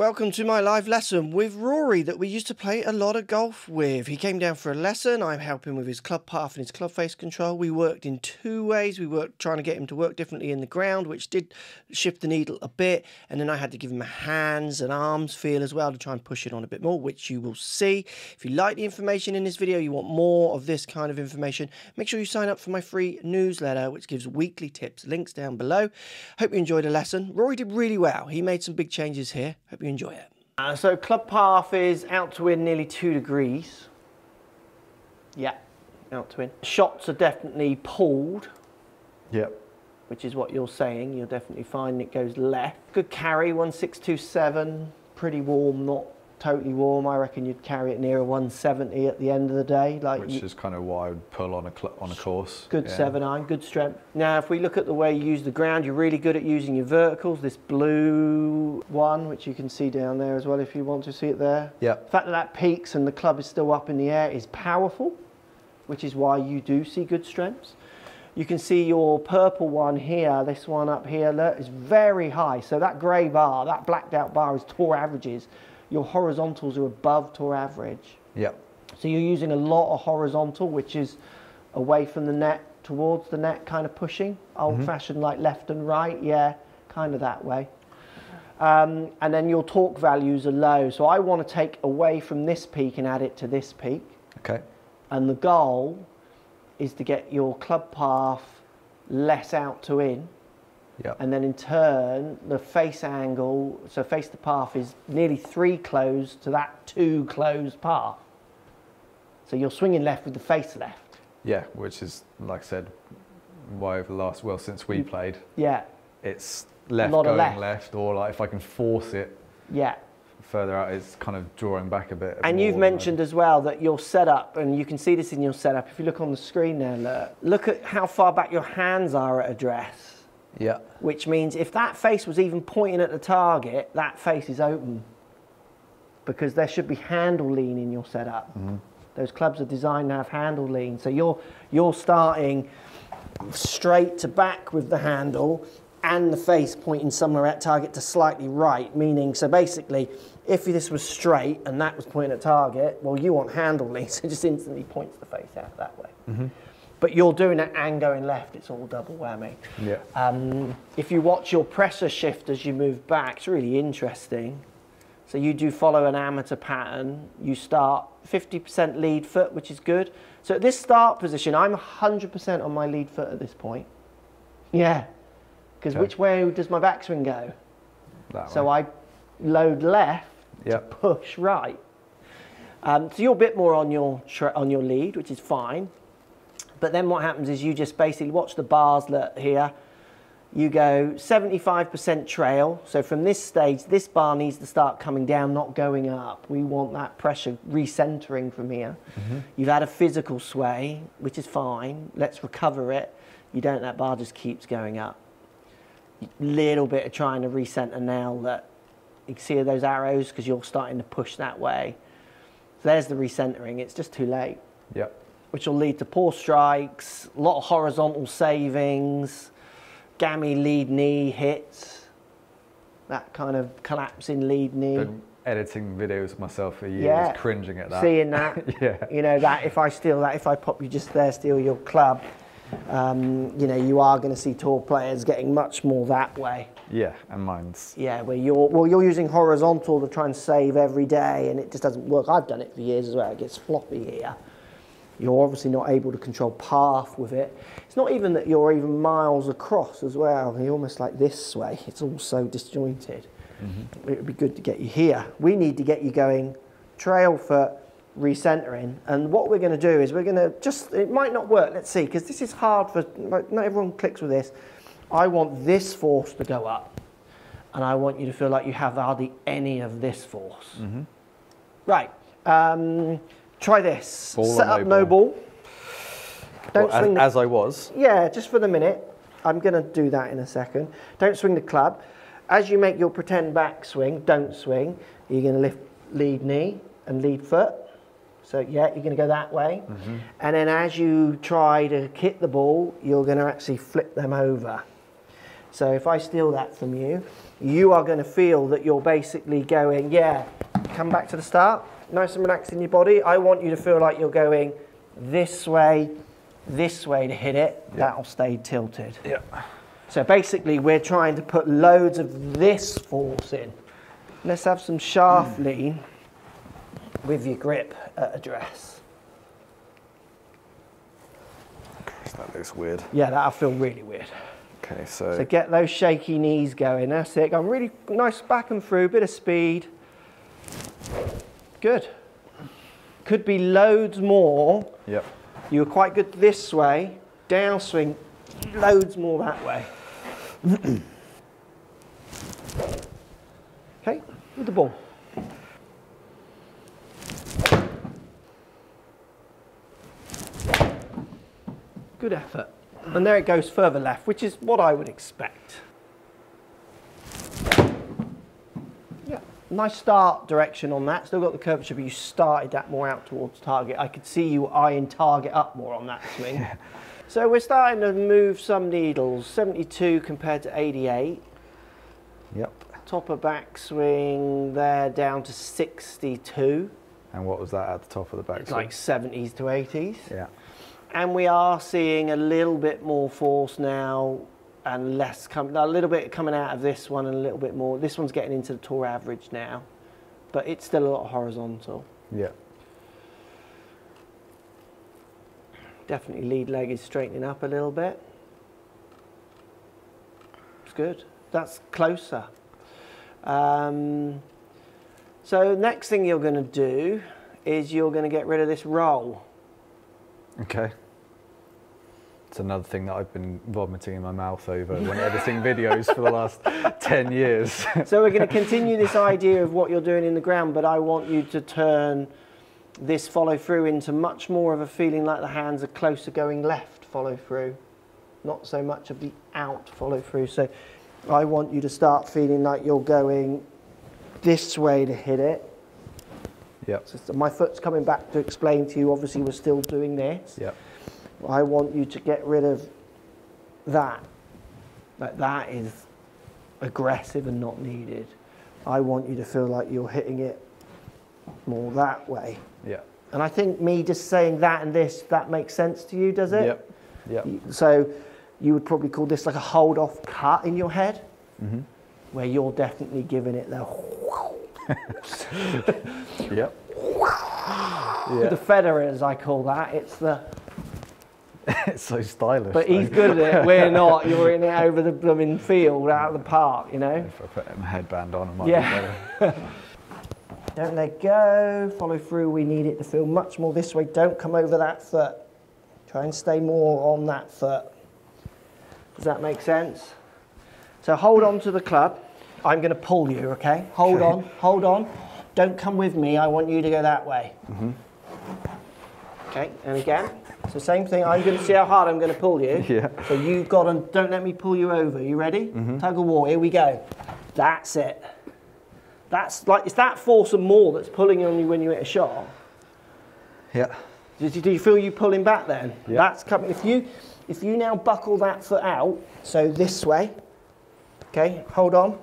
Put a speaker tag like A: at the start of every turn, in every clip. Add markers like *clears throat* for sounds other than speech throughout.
A: Welcome to my live lesson with Rory that we used to play a lot of golf with. He came down for a lesson. I'm helping with his club path and his club face control. We worked in two ways. We worked trying to get him to work differently in the ground, which did shift the needle a bit. And then I had to give him a hands and arms feel as well to try and push it on a bit more, which you will see. If you like the information in this video, you want more of this kind of information, make sure you sign up for my free newsletter, which gives weekly tips. Links down below. Hope you enjoyed the lesson. Rory did really well. He made some big changes here. Hope you enjoy it. Uh, so club path is out to in nearly two degrees. Yeah, out to in. Shots are definitely pulled.
B: Yep.
A: Which is what you're saying. You'll definitely find it goes left. Good carry, 1627. Pretty warm, not totally warm. I reckon you'd carry it near a 170 at the end of the day.
B: Like Which you, is kind of why I would pull on a on a course.
A: Good yeah. seven iron, good strength. Now, if we look at the way you use the ground, you're really good at using your verticals. This blue one, which you can see down there as well, if you want to see it there.
B: Yeah.
A: The fact that that peaks and the club is still up in the air is powerful, which is why you do see good strengths. You can see your purple one here, this one up here, look, is very high. So that grey bar, that blacked out bar is tour averages your horizontals are above tour average.
B: Yeah.
A: So you're using a lot of horizontal, which is away from the net towards the net, kind of pushing, old mm -hmm. fashioned like left and right, yeah, kind of that way. Um, and then your torque values are low. So I want to take away from this peak and add it to this peak.
B: Okay.
A: And the goal is to get your club path less out to in
B: Yep.
A: And then in turn, the face angle, so face the path is nearly three closed to that two closed path. So you're swinging left with the face left.
B: Yeah, which is, like I said, why over the last, well, since we mm. played.
A: Yeah.
B: It's left going left. left. or like if I can force it.
A: Yeah.
B: Further out, it's kind of drawing back a bit.
A: And you've mentioned as well that your setup, and you can see this in your setup, if you look on the screen there, look, look at how far back your hands are at address.
B: Yeah.
A: Which means if that face was even pointing at the target, that face is open. Because there should be handle lean in your setup. Mm -hmm. Those clubs are designed to have handle lean. So you're, you're starting straight to back with the handle and the face pointing somewhere at target to slightly right, meaning, so basically, if this was straight and that was pointing at target, well, you want handle lean, *laughs* so just instantly points the face out that way. Mm -hmm but you're doing it and going left, it's all double whammy.
B: Yeah.
A: Um, if you watch your pressure shift as you move back, it's really interesting. So you do follow an amateur pattern. You start 50% lead foot, which is good. So at this start position, I'm 100% on my lead foot at this point. Yeah. Because okay. which way does my backswing go?
B: That
A: so
B: way.
A: I load left
B: yep.
A: to push right. Um, so you're a bit more on your on your lead, which is fine. But then what happens is you just basically watch the bars here. You go 75% trail. So from this stage, this bar needs to start coming down, not going up. We want that pressure recentering from here. Mm -hmm. You've had a physical sway, which is fine. Let's recover it. You don't, that bar just keeps going up. Little bit of trying to recenter now that you can see those arrows because you're starting to push that way. So there's the recentering. It's just too late.
B: Yep
A: which will lead to poor strikes, a lot of horizontal savings, gammy lead knee hits, that kind of collapsing lead knee.
B: Been editing videos myself for years, yeah. cringing at that.
A: Seeing that, *laughs*
B: yeah.
A: you know, that if I steal that, if I pop you just there, steal your club, um, you know, you are going to see tour players getting much more that way.
B: Yeah, and mine's.
A: Yeah, where you're well, you're using horizontal to try and save every day, and it just doesn't work. I've done it for years as well. It gets floppy here. You're obviously not able to control path with it. It's not even that you're even miles across as well. You're almost like this way. It's all so disjointed. Mm -hmm. It would be good to get you here. We need to get you going trail foot, recentering. And what we're going to do is we're going to just, it might not work, let's see, because this is hard for, not everyone clicks with this. I want this force to go up. And I want you to feel like you have hardly any of this force. Mm -hmm. Right. Um, Try this.
B: Ball
A: Set up no ball.
B: Don't swing as, as I was?
A: Yeah, just for the minute. I'm going to do that in a second. Don't swing the club. As you make your pretend back swing, don't swing. You're going to lift lead knee and lead foot. So yeah, you're going to go that way. Mm -hmm. And then as you try to hit the ball, you're going to actually flip them over. So if I steal that from you, you are going to feel that you're basically going, yeah, come back to the start, nice and relaxed in your body. I want you to feel like you're going this way, this way to hit it. That'll stay tilted.
B: Yeah.
A: So basically, we're trying to put loads of this force in. Let's have some shaft hmm. lean with your grip at address.
B: That looks weird.
A: Yeah, that'll feel really weird.
B: Okay, so,
A: So get those shaky knees going. That's it. I'm really nice back and through, bit of speed. Good. Could be loads more.
B: yep.
A: You were quite good this way. Downswing, loads more that way. *clears throat* okay, with the ball. Good effort. And there it goes further left, which is what I would expect. Nice start direction on that. Still got the curvature, but you started that more out towards target. I could see you eyeing target up more on that swing. *laughs* so we're starting to move some needles. 72 compared to 88.
B: Yep.
A: Top of backswing there down to 62.
B: And what was that at the top of the back?
A: It's like 70s to 80s.
B: yeah.
A: And we are seeing a little bit more force now and less, com- a little bit coming out of this one and a little bit more. This one's getting into the tour average now, but it's still a lot horizontal.
B: Yeah.
A: Definitely lead leg is straightening up a little bit. It's good. That's closer. Um, so next thing you're going to do is you're going to get rid of this roll.
B: Okay. It's another thing that I've been vomiting in my mouth over when editing videos for the last *laughs* 10 years.
A: So we're going to continue this idea of what you're doing in the ground, but I want you to turn this follow through into much more of a feeling like the hands are closer going left follow through, not so much of the out follow through. So I want you to start feeling like you're going this way to hit it.
B: yep.
A: So my foot's coming back to explain to you, obviously we're still doing this.
B: Yep.
A: I want you to get rid of that. That that is aggressive and not needed. I want you to feel like you're hitting it more that way.
B: Yep.
A: And I think me just saying that and this, that makes sense to you, does it?
B: Yep. Yep.
A: So you would probably call this like a hold off cut in your head,
B: Mm-hmm.
A: where you're definitely giving it the, *laughs*
B: Yep. *laughs*
A: the
B: Yeah.
A: feather, as I call that. It's the, *laughs*
B: it's so stylish.
A: but he's good at it. *laughs* We're not. You're in it over the blooming field, out of the park, you know?
B: If I put my headband on, I might
A: Yeah.
B: be better. *laughs*
A: Don't let go, follow through. We need it to feel much more this way. Don't come over that foot. Try and stay more on that foot. Does that make sense? So hold on to the club. I'm going to pull you, okay? Hold
B: Okay.
A: on, hold on. Don't come with me. I want you to go that way. Mm-hmm. Okay, and again. So same thing. I'm going to see how hard I'm going to pull you. *laughs*
B: Yeah.
A: So you've got to, don't let me pull you over. You ready? Mm-hmm. Tug of war, here we go. That's it. That's like, it's that force and more that's pulling on you when you hit a shot.
B: Yeah.
A: Did you, do you feel you pulling back then?
B: Yeah.
A: That's coming. If you, if you now buckle that foot out, so this way, okay, hold on.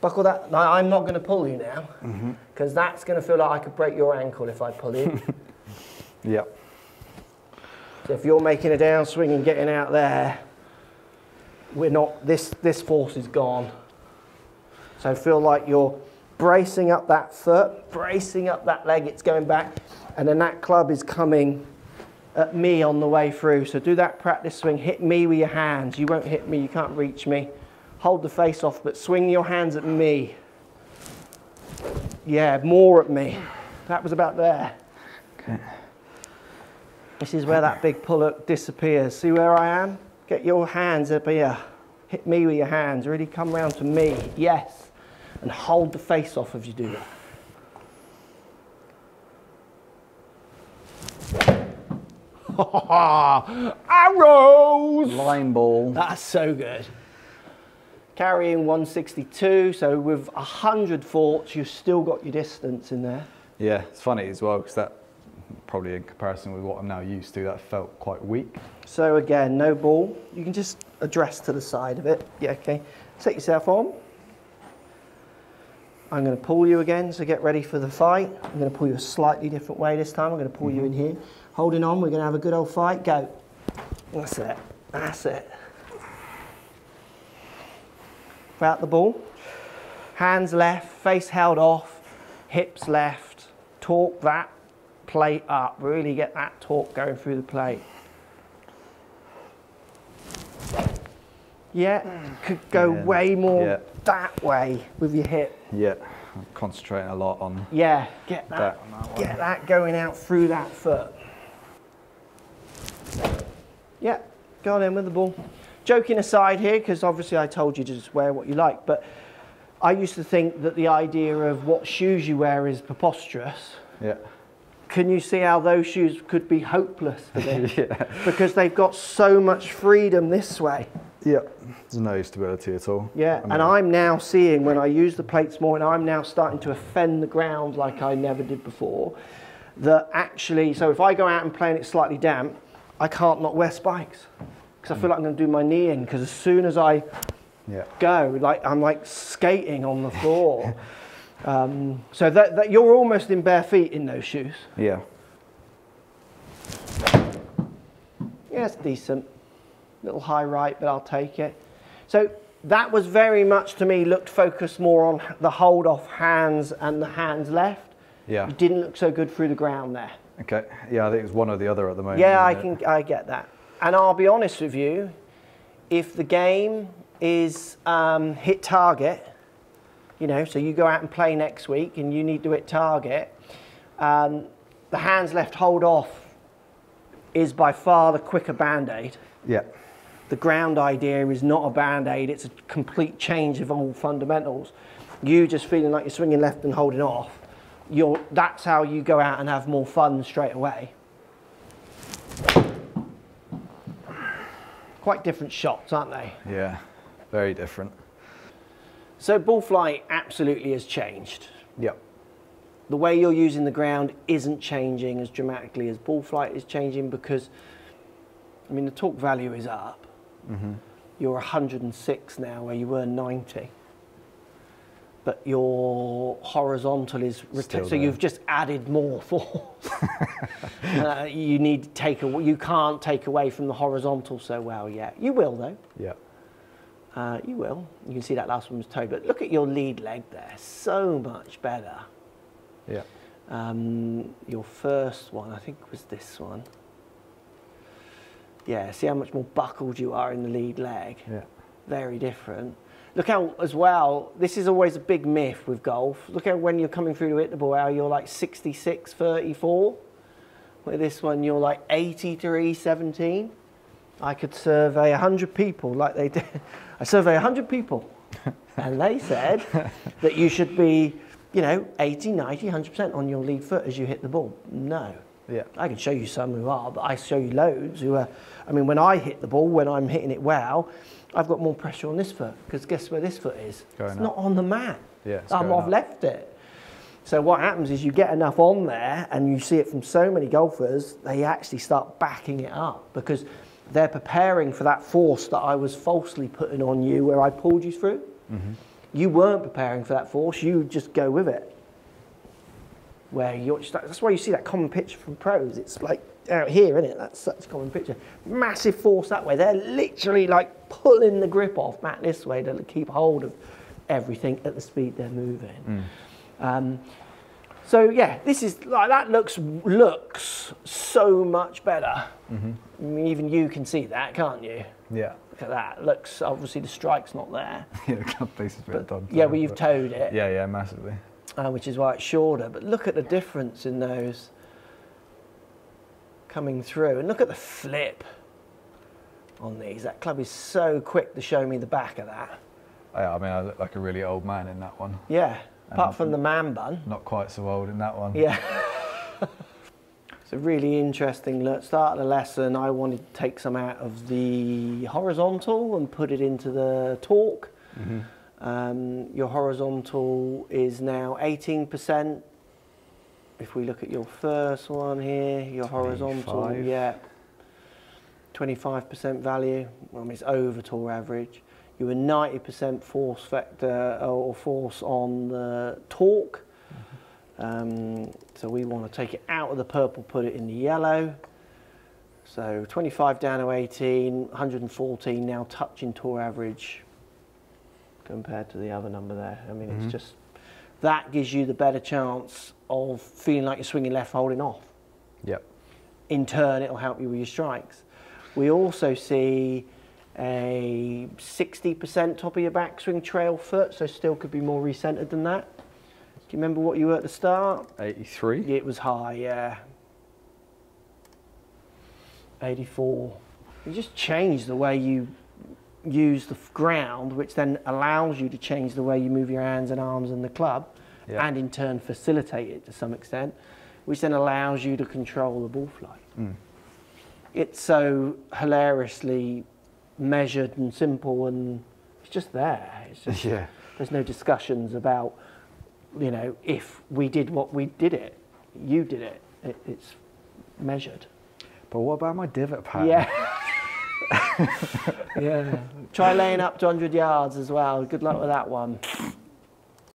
A: Buckle that. No, I'm not going to pull you now, mm-hmm. because that's going to feel like I could break your ankle if I pull you. *laughs*
B: Yep.
A: So if you're making a downswing and getting out there, we're not, this, this force is gone. So feel like you're bracing up that foot, bracing up that leg, it's going back, and then that club is coming at me on the way through. So do that practice swing, hit me with your hands. You won't hit me, you can't reach me. Hold the face off, but swing your hands at me. Yeah, more at me. That was about there.
B: Okay.
A: This is where that big pull-up disappears. See where I am? Get your hands up here. Hit me with your hands. Really come round to me. Yes. And hold the face off as you do that. *laughs* Arrows!
B: Line ball.
A: That's so good. Carrying 162, so with 100 thoughts, you've still got your distance in there.
B: Yeah, it's funny as well because that probably in comparison with what I'm now used to, that felt quite weak.
A: So again, no ball. You can just address to the side of it. Yeah, okay. Set yourself on. I'm going to pull you again, so get ready for the fight. I'm going to pull you a slightly different way this time. I'm going to pull you mm-hmm. in here. Holding on, we're going to have a good old fight. Go. That's it. That's it. About the ball. Hands left, face held off, hips left. Torque that plate up. Really get that torque going through the plate. Yeah, could go
B: Yeah.
A: way more
B: Yeah.
A: that way with your hip.
B: Yeah, I'm concentrating a lot on
A: Yeah, get that,
B: that on that
A: get that going out through that foot. Yeah, go on in with the ball. Joking aside here, because obviously I told you to just wear what you like, but I used to think that the idea of what shoes you wear is preposterous.
B: Yeah.
A: Can you see how those shoes could be hopeless for this? *laughs*
B: yeah.
A: because they've got so much freedom this way.
B: Yeah. There's no stability at all.
A: Yeah,
B: I mean,
A: and I'm now seeing when I use the plates more, and I'm now starting to offend the ground like I never did before. That actually, so if I go out and play and it's slightly damp, I can't not wear spikes because I feel like I'm going to do my knee in. Because as soon as I
B: Yeah.
A: go, like I'm like skating on the floor. *laughs* um, so that, that you're almost in bare feet in those shoes.
B: Yeah.
A: Yeah, it's decent. Little high right, but I'll take it. So that was very much to me looked focused more on the hold off hands and the hands left.
B: Yeah.
A: It didn't look so good through the ground there.
B: Okay. Yeah, I think it's one or the other at the moment.
A: Yeah, I
B: it?
A: can I get that. And I'll be honest with you, if the game is um, hit target, you know, so you go out and play next week and you need to hit target, um, the hands left hold off is by far the quicker band aid.
B: Yeah.
A: The ground idea is not a band aid, it's a complete change of all fundamentals. You just feeling like you're swinging left and holding off, you're, that's how you go out and have more fun straight away. Quite different shots, aren't they?
B: Yeah. Very different.
A: So, ball flight absolutely has changed.
B: Yeah.
A: The way you're using the ground isn't changing as dramatically as ball flight is changing because, I mean, the torque value is up. Mm-hmm. You're 106 now where you were 90. But your horizontal is reta- so you've just added more *laughs* force. *laughs* uh, you need to take a, you can't take away from the horizontal so well yet. You will though.
B: Yeah.
A: Uh, you will. You can see that last one was toe, but look at your lead leg there. So much better.
B: Yeah.
A: Um, your first one, I think, was this one. Yeah, see how much more buckled you are in the lead leg.
B: Yeah.
A: Very different. Look how, as well, this is always a big myth with golf. Look how when you're coming through to hit the ball, how you're like 66, 34. With this one, you're like 83, 17. I could survey 100 people like they did. I survey 100 people. *laughs* and they said that you should be, you know, 80, 90, 100% on your lead foot as you hit the ball. No.
B: Yeah.
A: I can show you some who are, but I show you loads who are. I mean, when I hit the ball, when I'm hitting it well, I've got more pressure on this foot because guess where this foot is?
B: Going
A: it's
B: up.
A: not on the mat.
B: Yeah,
A: Um, I've
B: up.
A: left it. So what happens is you get enough on there, and you see it from so many golfers, they actually start backing it up because they're preparing for that force that I was falsely putting on you where I pulled you through.
B: Mm-hmm.
A: You weren't preparing for that force, you just go with it. Where you're, that's why you see that common picture from pros. It's like out here, isn't it? That's such a common picture. Massive force that way. They're literally like pulling the grip off Matt this way to keep hold of everything at the speed they're moving. Um, so yeah, this is like that looks looks so much better. I mean, even you can see that, can't you?
B: Yeah.
A: Look at that. Looks obviously the strike's not there. *laughs*
B: Yeah, the club face is a bit done.
A: Yeah, well you've toed it,
B: Yeah, yeah, massively.
A: uh, which is why it's shorter. But look at the difference in those coming through, and look at the flip on these. That club is so quick to show me the back of that.
B: Yeah, I mean, I look like a really old man in that one.
A: Yeah, apart from the man bun.
B: Not quite so old in that one.
A: Yeah. *laughs* it's a really interesting look. Start of the lesson, I wanted to take some out of the horizontal and put it into the torque. Um, your horizontal is now 18%. If we look at your first one here, your horizontal, yeah, 25% value. Well, I mean, it's over tour average. You were 90% force vector or force on the torque. Um, so we want to take it out of the purple, put it in the yellow. So 25 down to 18, 114 now touching tour average compared to the other number there. I mean,
B: Mhm.
A: it's just that gives you the better chance of feeling like you're swinging left, holding off.
B: Yep.
A: In turn, it'll help you with your strikes. We also see a 60% top of your backswing trail foot, so still could be more recentered than that. Do you remember what you were at the start?
B: 83.
A: It was high, yeah. 84. You just change the way you use the ground, which then allows you to change the way you move your hands and arms and the club,
B: Yeah.
A: and in turn facilitate it to some extent, which then allows you to control the ball flight.
B: Mm.
A: It's so hilariously measured and simple, and it's just there. It's just,
B: Yeah.
A: there's no discussions about, you know, if we did what we did it, you did it. it it's measured.
B: But what about my divot pattern?
A: Yeah. *laughs* *laughs* yeah. Try laying up to 100 yards as well. Good luck with that one.